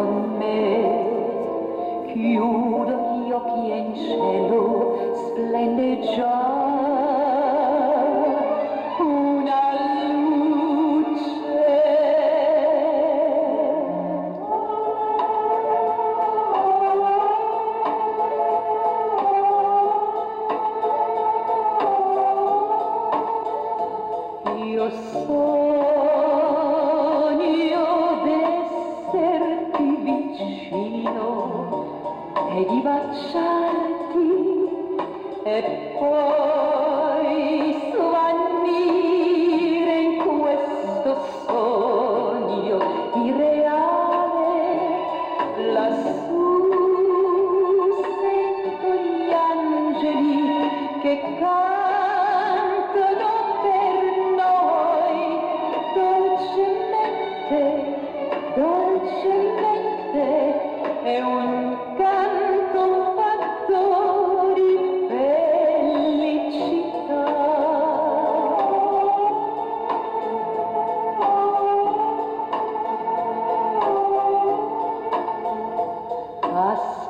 con me. Chiudo gli occhi e in cielo splende già una luce. Io so e di baciarti e poi svanire in questo sogno irreale lassù sento gli angeli che cantano per noi dolcemente dolcemente. È un us.